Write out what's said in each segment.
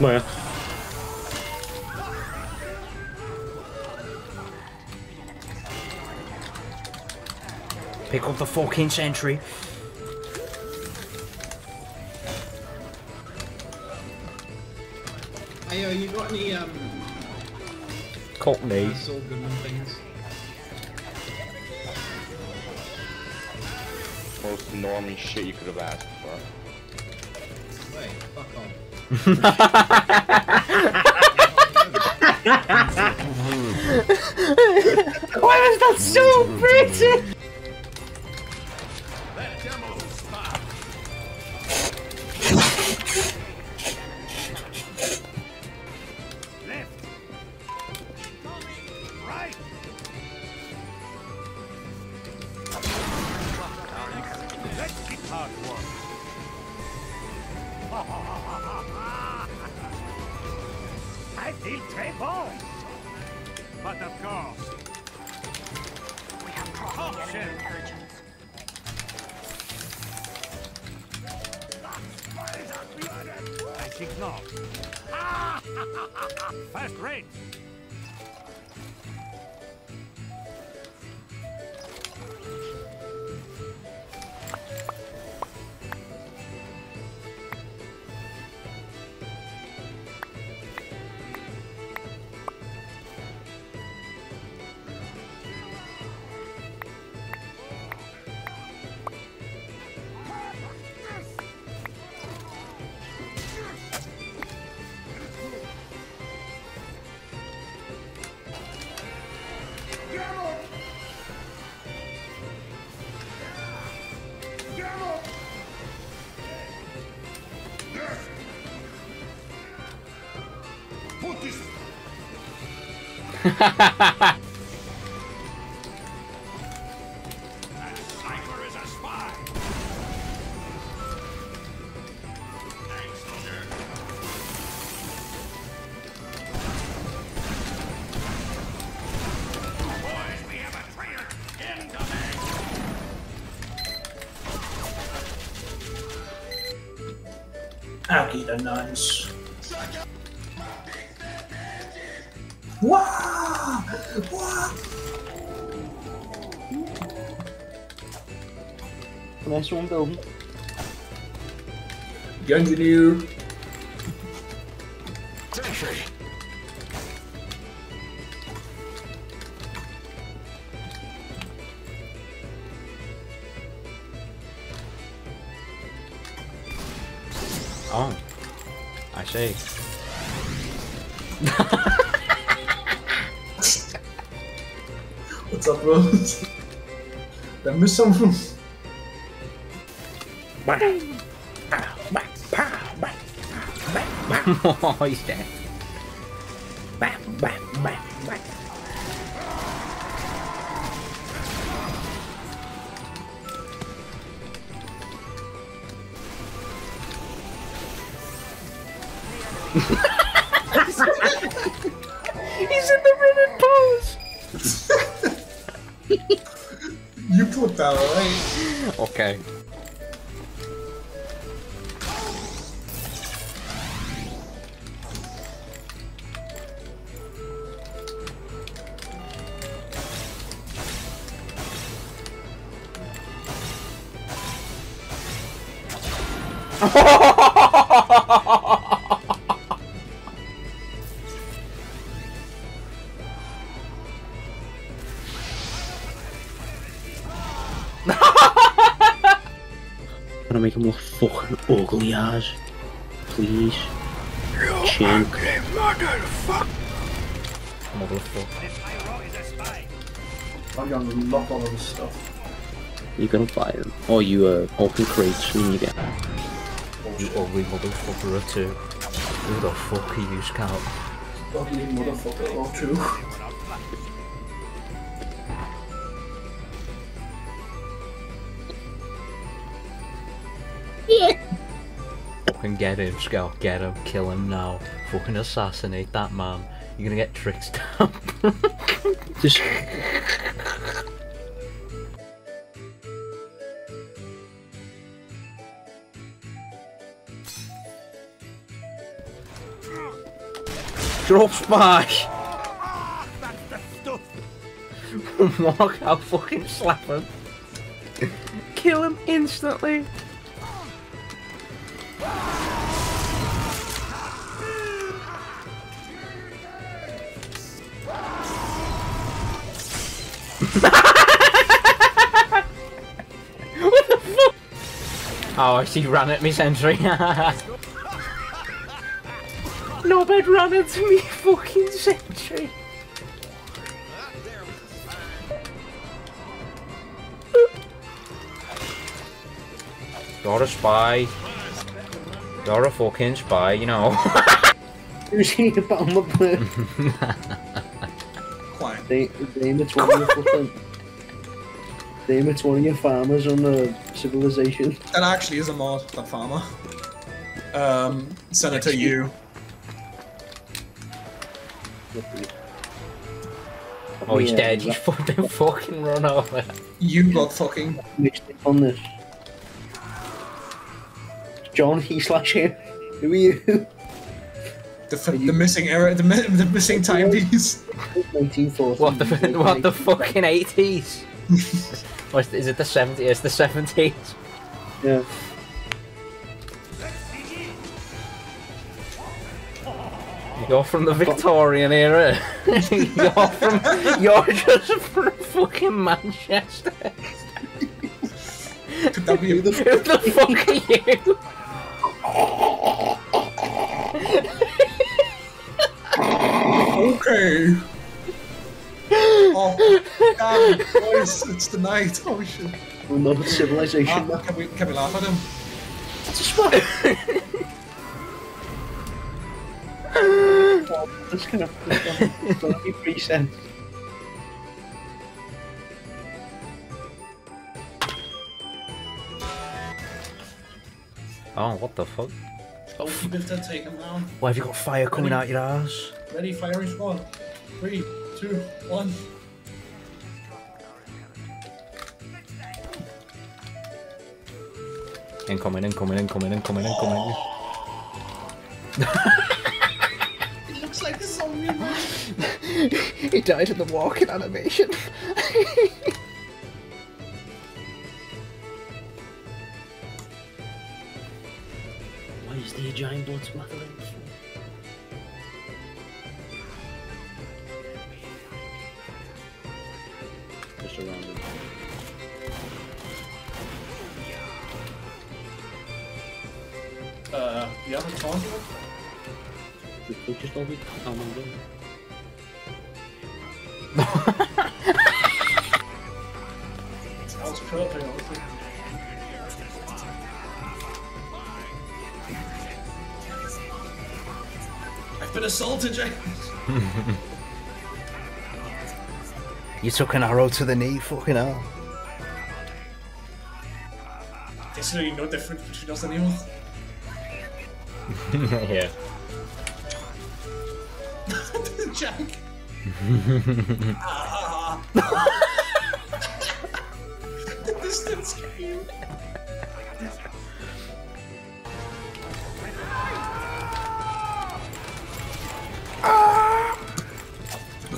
Maya. Pick up the fucking sentry. Hey, yo, you got any um Cockney. sorghum things? Most normie shit you could have asked for. Why was that so pretty? I feel très bon. But of course. We have crossed oh, the enemy intelligence. I think ah! not. First rate. Sniper is a spy. Wow! Wow! Nice one, Bill. The engineer. Oh. I see. What's up, Rose? Did I miss something? oh, he's dead. He's in the running pose. You put that away. Okay. Gonna make him look fucking ugly as. Please. Chin. Motherfucker. This Pyro is. I'm gonna lock all of this stuff. You're gonna buy them. Or you uh, open crates when you get You ugly motherfucker or two. Who the fuck are you, Scout? Ugly motherfucker or two. Yeah. Get him, Skull. Get him. Kill him now. Fucking assassinate that man. You're gonna get tricked up. Just. Drop smash! Mark, I'll fucking slap him. Kill him instantly. What the fuck? Oh, I see, ran at me sentry. No, Norbert ran into me fucking sentry. You're a spy. You're a fucking spy, you know. Who's he about on the plane? Quiet. They, name it's one of your fucking. Name it's one of your farmers on the civilization. That actually is a mod, that farmer. Um, Senator you. oh, he's Yeah, dead. He's that- fucking fucking run over. You got fucking. mixed up on this. John, he slash him. Who are you? The, f- the missing error, the, mi- the missing timepiece. 1940. What the what the fucking eighties? What is it? The seventies? It's the seventies. Yeah. You're from the Victorian era. you're from. You're just from fucking Manchester. Could that be a, the Who the fuck are you? Okay. Oh, damn, boys, it's the night. Oh shit. We're not a civilization. Ah, can we can we laugh at him? This kind of it's gonna be three cents. Oh, what the fuck? Oh, you have to take him down. Why have you got fire coming out your ass? Ready, firing squad. Three, two, one. Incoming, incoming, incoming, incoming, incoming. It looks like a zombie man. he died in the walking animation. Why is there a giant blood splattering? Just around it. Uh, the other taunt? We could just all be calm and go. Sounds perfect, honestly. I've been assaulted, James. You took an arrow to the knee, fucking hell. There's really no difference between us anymore. yeah. Jack. Ah, ah, ah. the distance scream.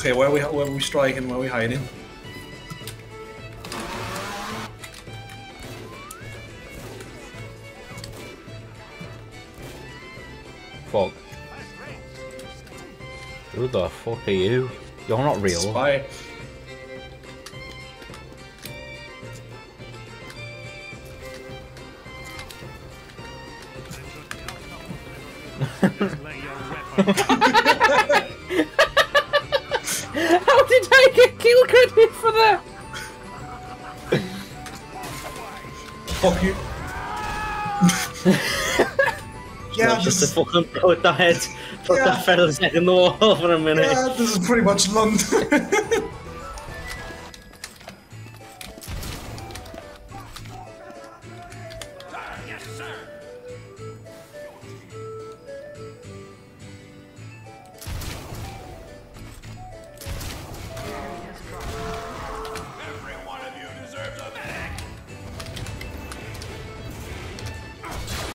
Okay, where are we where are we striking? Where are we hiding? Fuck. Who the fuck are you? You're not real. Spy. Fuck you. yeah, Not this just is, to fucking put that head, put Yeah. that feather's head in the wall for a minute. yeah, this is pretty much London. yes, sir.